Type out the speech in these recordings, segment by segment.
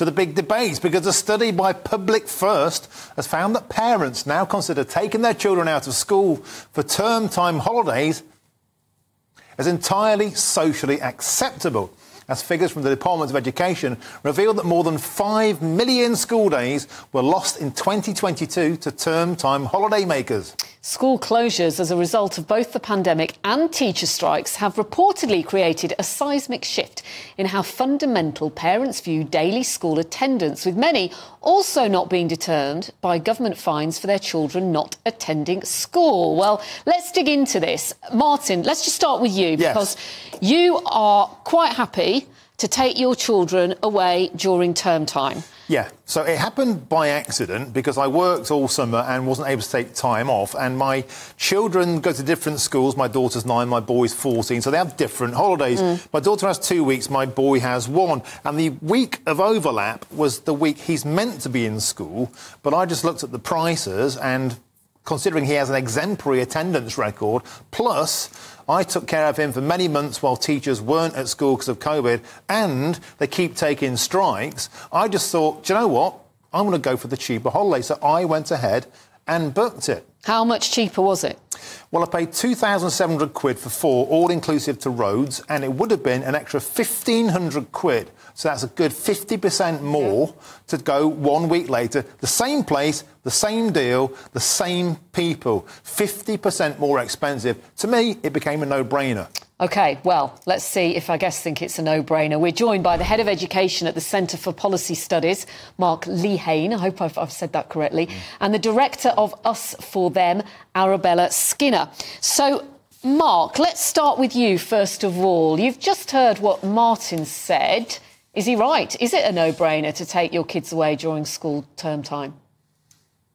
to the big debates because a study by Public First has found that parents now consider taking their children out of school for term time holidays as entirely socially acceptable as figures from the Department of Education reveal that more than 5 million school days were lost in 2022 to term time holiday makers. School closures as a result of both the pandemic and teacher strikes have reportedly created a seismic shift in how fundamental parents view daily school attendance, with many also not being deterred by government fines for their children not attending school. Well, let's dig into this. Martin, let's just start with you because yes. you are quite happy to take your children away during term time. Yeah, so it happened by accident because I worked all summer and wasn't able to take time off. And my children go to different schools. My daughter's nine, my boy's 14, so they have different holidays. Mm. My daughter has two weeks, my boy has one. And the week of overlap was the week he's meant to be in school. But I just looked at the prices and considering he has an exemplary attendance record, plus I took care of him for many months while teachers weren't at school because of COVID, and they keep taking strikes. I just thought, do you know what? I'm going to go for the cheaper holiday. So I went ahead and booked it. How much cheaper was it? Well, I paid 2,700 quid for four, all inclusive to Rhodes, and it would have been an extra 1,500 quid. So that's a good 50% more to go one week later. The same place, the same deal, the same people. 50% more expensive. To me, it became a no brainer. OK, well, let's see if I guess think it's a no-brainer. We're joined by the Head of Education at the Centre for Policy Studies, Mark Lehain, I hope I've, I've said that correctly, mm. and the Director of Us For Them, Arabella Skinner. So, Mark, let's start with you first of all. You've just heard what Martin said. Is he right? Is it a no-brainer to take your kids away during school term time?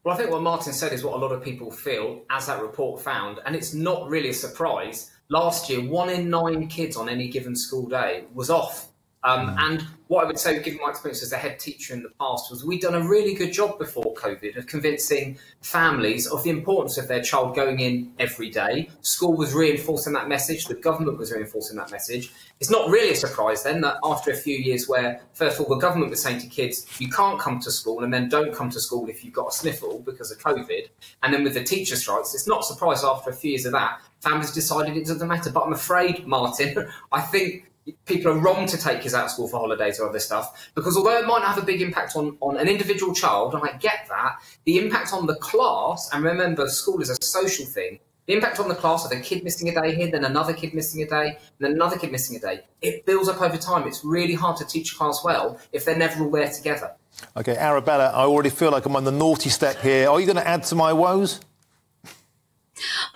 Well, I think what Martin said is what a lot of people feel, as that report found, and it's not really a surprise last year, one in nine kids on any given school day was off. Um, mm. and what I would say, given my experience as a head teacher in the past, was we'd done a really good job before COVID of convincing families of the importance of their child going in every day. School was reinforcing that message, the government was reinforcing that message. It's not really a surprise then that after a few years where, first of all, the government was saying to kids, you can't come to school, and then don't come to school if you've got a sniffle because of COVID, and then with the teacher strikes, it's not a surprise after a few years of that families decided it doesn't matter. But I'm afraid, Martin, I think people are wrong to take kids out of school for holidays or other stuff because although it might not have a big impact on, on an individual child, and I get that, the impact on the class, and remember, school is a social thing, the impact on the class of a kid missing a day here, then another kid missing a day, and then another kid missing a day, it builds up over time. It's really hard to teach a class well if they're never all there together. Okay, Arabella, I already feel like I'm on the naughty step here. Are you going to add to my woes?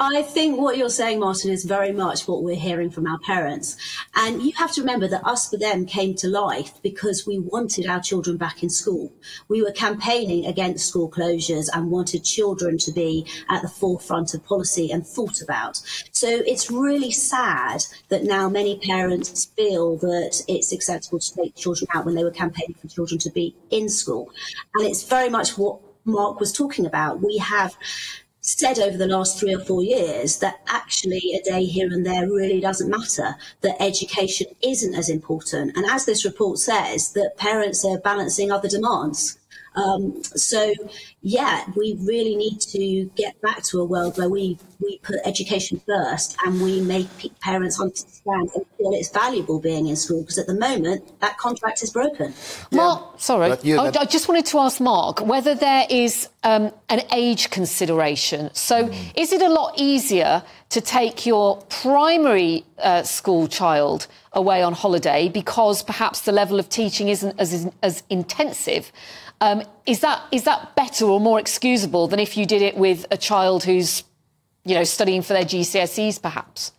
I think what you're saying, Martin, is very much what we're hearing from our parents. And you have to remember that Us for Them came to life because we wanted our children back in school. We were campaigning against school closures and wanted children to be at the forefront of policy and thought about. So it's really sad that now many parents feel that it's acceptable to take children out when they were campaigning for children to be in school. And it's very much what Mark was talking about. We have said over the last three or four years that actually a day here and there really doesn't matter, that education isn't as important. And as this report says, that parents are balancing other demands. Um, so, yeah, we really need to get back to a world where we, we put education first and we make parents understand and feel it's valuable being in school because at the moment that contract is broken. Mark, yeah. sorry, I, I, just wanted to ask Mark whether there is um, an age consideration. So, mm. is it a lot easier to take your primary uh, school child away on holiday because perhaps the level of teaching isn't as, as intensive? Um, is that is that better or more excusable than if you did it with a child who's, you know, studying for their GCSEs, perhaps?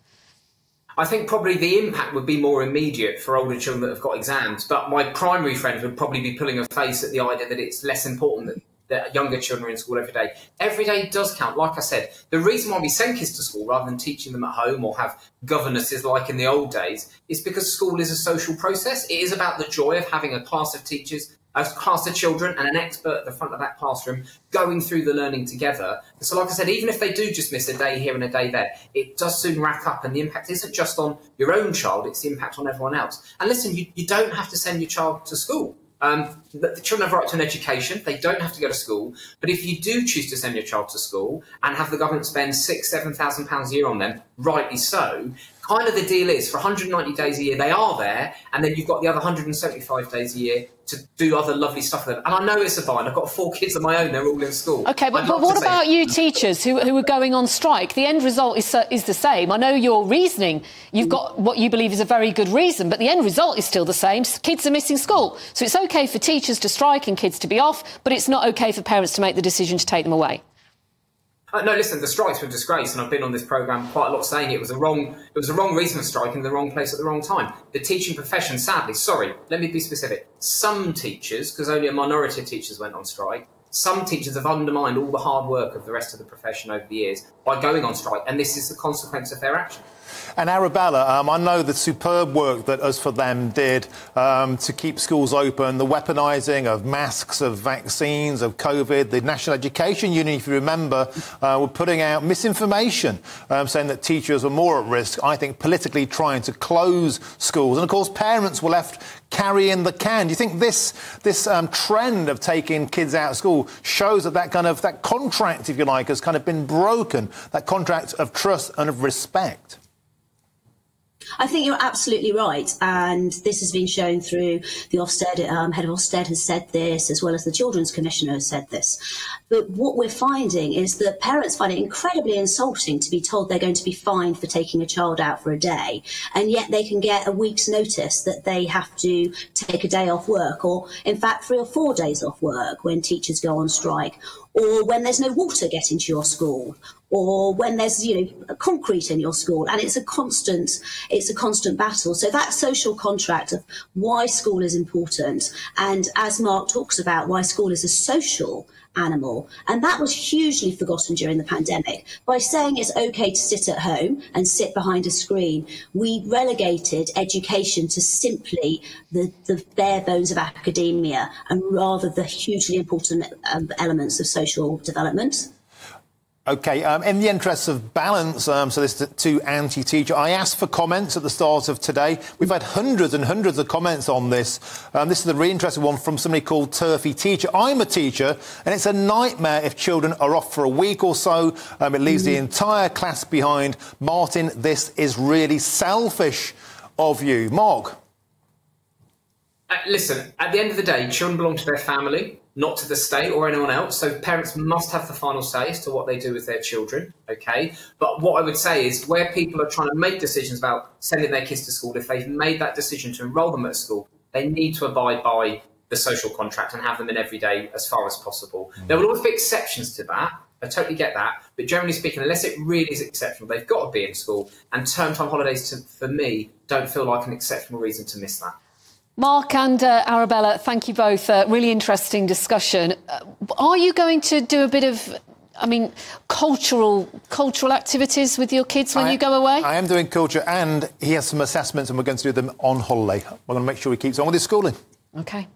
I think probably the impact would be more immediate for older children that have got exams. But my primary friends would probably be pulling a face at the idea that it's less important that, that younger children are in school every day. Every day does count. Like I said, the reason why we send kids to school rather than teaching them at home or have governesses like in the old days is because school is a social process. It is about the joy of having a class of teachers a class of children and an expert at the front of that classroom going through the learning together. So, like I said, even if they do just miss a day here and a day there, it does soon rack up, and the impact isn't just on your own child, it's the impact on everyone else. And listen, you, you don't have to send your child to school. Um, the, the children have a right to an education. They don't have to go to school. But if you do choose to send your child to school and have the government spend six, seven thousand pounds a year on them, rightly so, kind of the deal is for 190 days a year they are there, and then you've got the other 175 days a year to do other lovely stuff with them. And I know it's a bind. I've got four kids of my own; they're all in school. Okay, but, but what about you teachers who, who are going on strike? The end result is is the same. I know your reasoning. You've got what you believe is a very good reason, but the end result is still the same. Kids are missing school, so it's okay for teachers to strike and kids to be off, but it's not okay for parents to make the decision to take them away. Uh, no, listen, the strikes were a disgrace, and I've been on this programme quite a lot saying it was a wrong, it was the wrong reason for striking, the wrong place at the wrong time. The teaching profession, sadly, sorry, let me be specific. Some teachers, because only a minority of teachers went on strike, some teachers have undermined all the hard work of the rest of the profession over the years by going on strike, and this is the consequence of their action. And Arabella, um, I know the superb work that Us for Them did um, to keep schools open, the weaponising of masks, of vaccines, of COVID. The National Education Union, if you remember, uh, were putting out misinformation um, saying that teachers were more at risk, I think, politically trying to close schools. And of course, parents were left carrying the can. Do you think this, this um, trend of taking kids out of school shows that that kind of that contract, if you like, has kind of been broken, that contract of trust and of respect? I think you're absolutely right, and this has been shown through the Ofsted um, head of Ofsted has said this, as well as the Children's Commissioner has said this. But what we're finding is that parents find it incredibly insulting to be told they're going to be fined for taking a child out for a day, and yet they can get a week's notice that they have to take a day off work, or in fact three or four days off work when teachers go on strike, or when there's no water getting to your school, or when there's you know concrete in your school and it's a constant it's a constant battle. So that social contract of why school is important and as mark talks about why school is a social animal and that was hugely forgotten during the pandemic. By saying it's okay to sit at home and sit behind a screen we relegated education to simply the, the bare bones of academia and rather the hugely important um, elements of social development Okay, um, in the interests of balance, um, so this to anti-teacher, I asked for comments at the start of today. We've had hundreds and hundreds of comments on this. Um, this is a really interesting one from somebody called Turfy Teacher. I'm a teacher, and it's a nightmare if children are off for a week or so. Um, it leaves the entire class behind. Martin, this is really selfish of you. Mark? Uh, listen, at the end of the day, children belong to their family not to the state or anyone else. So parents must have the final say as to what they do with their children. Okay. But what I would say is where people are trying to make decisions about sending their kids to school, if they've made that decision to enrol them at school, they need to abide by the social contract and have them in every day as far as possible. Mm. There will always be exceptions to that. I totally get that. But generally speaking, unless it really is exceptional, they've got to be in school. And term time holidays, to, for me, don't feel like an exceptional reason to miss that. Mark and uh, Arabella, thank you both. Uh, really interesting discussion. Uh, are you going to do a bit of I mean, cultural cultural activities with your kids when I, you go away? I am doing culture, and he has some assessments, and we're going to do them on holiday. We're going to make sure he keeps on with his schooling. Okay.